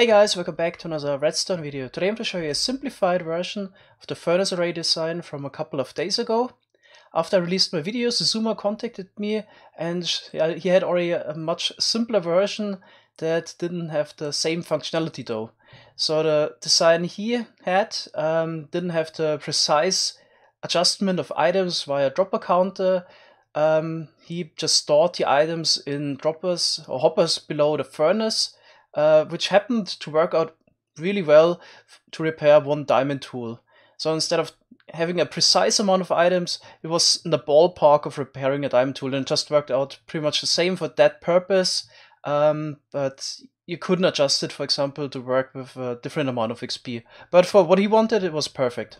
Hi guys, welcome back to another Redstone video. Today I'm going to show you a simplified version of the furnace array design from a couple of days ago. After I released my videos, Xisuma contacted me and he had already a much simpler version that didn't have the same functionality though. So the design he had um, didn't have the precise adjustment of items via dropper counter. Um, he just stored the items in droppers or hoppers below the furnace uh, which happened to work out really well to repair one diamond tool. So instead of having a precise amount of items, it was in the ballpark of repairing a diamond tool and just worked out pretty much the same for that purpose. Um, but you couldn't adjust it, for example, to work with a different amount of XP. But for what he wanted, it was perfect.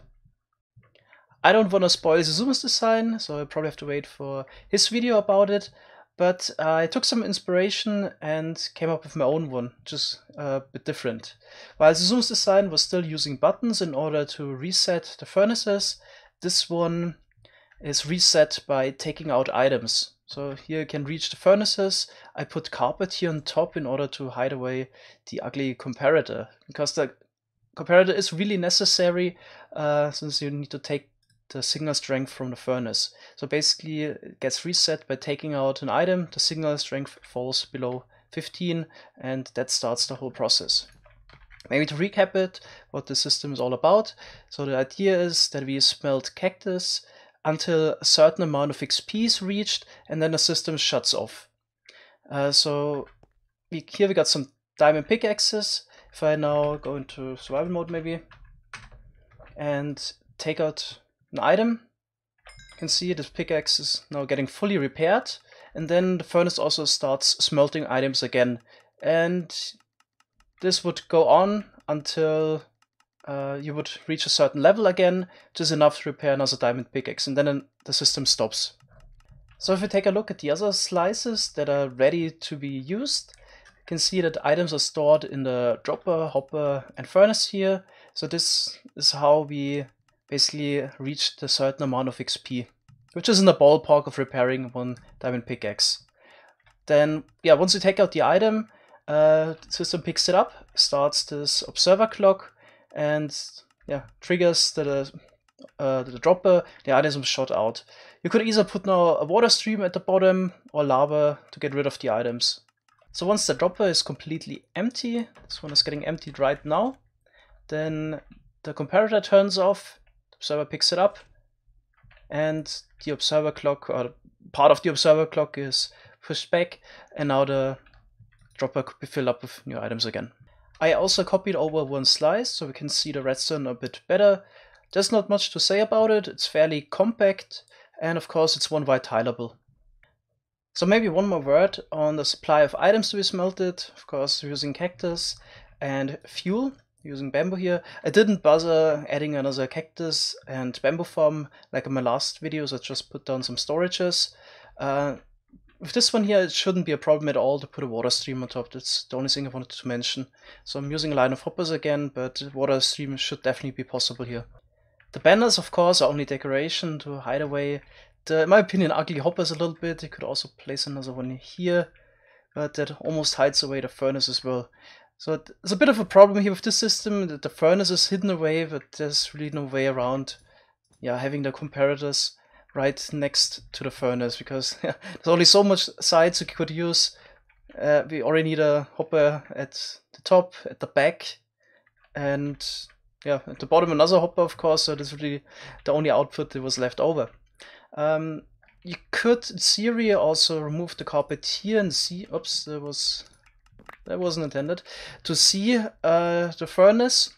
I don't want to spoil Xisuma's design, so I probably have to wait for his video about it. But uh, I took some inspiration and came up with my own one, just a bit different. While Xisuma's design was still using buttons in order to reset the furnaces, this one is reset by taking out items. So here you can reach the furnaces. I put carpet here on top in order to hide away the ugly comparator, because the comparator is really necessary uh, since you need to take the signal strength from the furnace. So basically it gets reset by taking out an item, the signal strength falls below 15 and that starts the whole process. Maybe to recap it, what the system is all about. So the idea is that we smelt cactus until a certain amount of XP is reached and then the system shuts off. Uh, so we, here we got some diamond pickaxes. If I now go into survival mode maybe and take out an item. You can see this pickaxe is now getting fully repaired. And then the furnace also starts smelting items again. And this would go on until uh, you would reach a certain level again, which is enough to repair another diamond pickaxe, and then the system stops. So if we take a look at the other slices that are ready to be used, you can see that items are stored in the dropper, hopper, and furnace here. So this is how we basically reached a certain amount of XP, which is in the ballpark of repairing one diamond pickaxe. Then, yeah, once you take out the item, uh, the system picks it up, starts this observer clock, and yeah, triggers the, uh, the dropper, the item is shot out. You could either put now a water stream at the bottom or lava to get rid of the items. So once the dropper is completely empty, this one is getting emptied right now, then the comparator turns off observer picks it up, and the observer clock, or part of the observer clock is pushed back, and now the dropper could be filled up with new items again. I also copied over one slice so we can see the redstone a bit better. There's not much to say about it, it's fairly compact, and of course it's one wide tileable. So maybe one more word on the supply of items to be smelted, of course using cactus and fuel using bamboo here. I didn't bother adding another cactus and bamboo farm like in my last videos. I just put down some storages. Uh, with this one here, it shouldn't be a problem at all to put a water stream on top. That's the only thing I wanted to mention. So I'm using a line of hoppers again, but water stream should definitely be possible here. The banners, of course, are only decoration to hide away the, in my opinion, ugly hoppers a little bit. You could also place another one here, but that almost hides away the furnace as well. So it's a bit of a problem here with this system. that The furnace is hidden away, but there's really no way around yeah, having the comparators right next to the furnace because there's only so much sides you could use. Uh, we already need a hopper at the top, at the back, and yeah, at the bottom another hopper, of course. So that's really the only output that was left over. Um, you could, in theory, also remove the carpet here and see. Oops, there was that wasn't intended, to see uh, the furnace.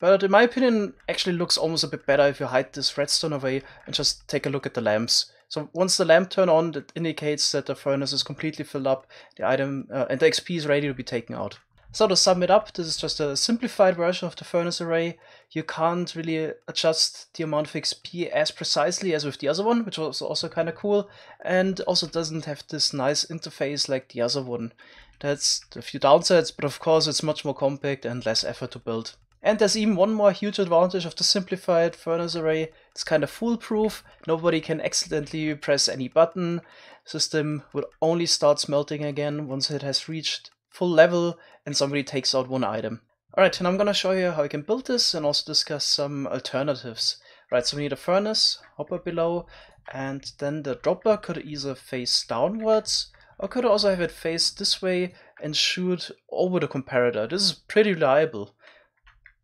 But in my opinion, actually looks almost a bit better if you hide this redstone away and just take a look at the lamps. So once the lamp turn on, that indicates that the furnace is completely filled up, the item uh, and the XP is ready to be taken out. So to sum it up, this is just a simplified version of the furnace array. You can't really adjust the amount of XP as precisely as with the other one, which was also kind of cool, and also doesn't have this nice interface like the other one. That's a few downsides, but of course it's much more compact and less effort to build. And there's even one more huge advantage of the simplified furnace array. It's kind of foolproof. Nobody can accidentally press any button. System will only start smelting again once it has reached full level and somebody takes out one item. Alright, and I'm gonna show you how you can build this and also discuss some alternatives. Right, so we need a furnace, hopper below, and then the dropper could either face downwards or could also have it face this way and shoot over the comparator. This is pretty reliable.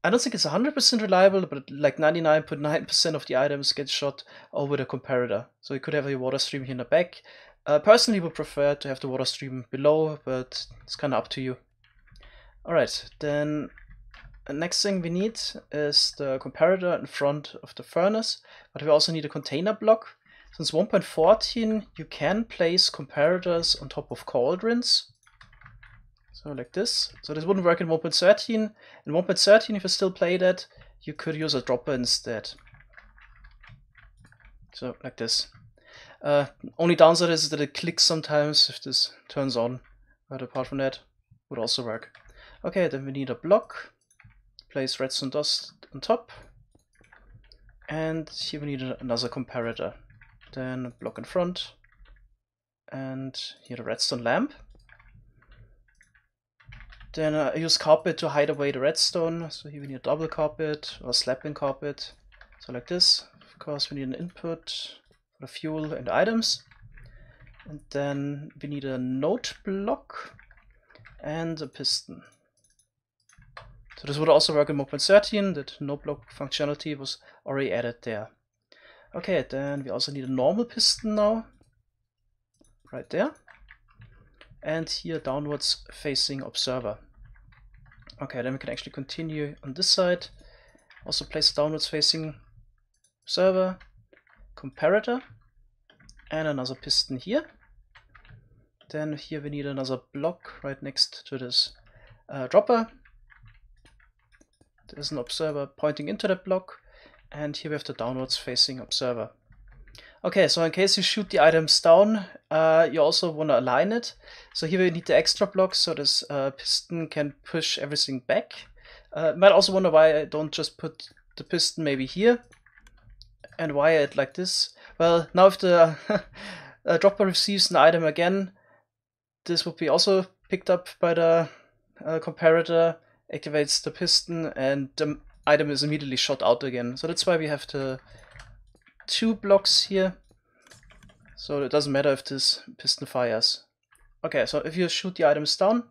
I don't think it's 100% reliable, but like 99.9% of the items get shot over the comparator. So you could have a water stream here in the back. Uh, personally would prefer to have the water stream below, but it's kind of up to you. Alright, then the next thing we need is the comparator in front of the furnace, but we also need a container block. Since 1.14 you can place comparators on top of cauldrons. So like this. So this wouldn't work in 1.13. In 1.13, if you still play that, you could use a dropper instead. So like this. Uh, only downside is that it clicks sometimes if this turns on. But apart from that, would also work. Okay, then we need a block. Place redstone dust on top. And here we need another comparator. Then block in front. And here the redstone lamp. Then uh, I use carpet to hide away the redstone. So here we need a double carpet or slapping carpet. So like this. Of course we need an input the fuel and items. And then we need a note block and a piston. So this would also work in 1.13, that note block functionality was already added there. Okay, then we also need a normal piston now. Right there and here downwards facing observer. Okay, then we can actually continue on this side. Also place downwards facing observer, comparator, and another piston here. Then here we need another block right next to this uh, dropper. There's an observer pointing into that block, and here we have the downwards facing observer. Okay, so in case you shoot the items down, uh, you also want to align it. So here we need the extra block so this uh, piston can push everything back. Uh, might also wonder why I don't just put the piston maybe here and wire it like this. Well, now if the uh, dropper receives an item again, this would be also picked up by the uh, comparator, activates the piston, and the item is immediately shot out again. So that's why we have the two blocks here. So it doesn't matter if this piston fires. Okay, so if you shoot the items down,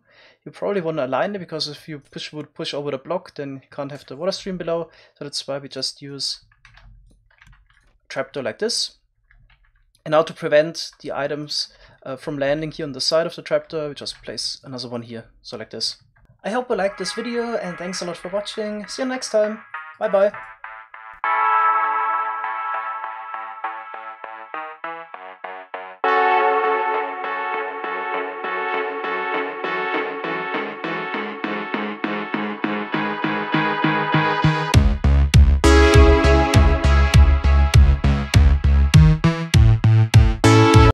you probably want to align it because if you push would push over the block, then you can't have the water stream below. So that's why we just use trapdoor like this. And now to prevent the items uh, from landing here on the side of the trapdoor, we just place another one here, so like this. I hope you liked this video and thanks a lot for watching. See you next time. Bye bye.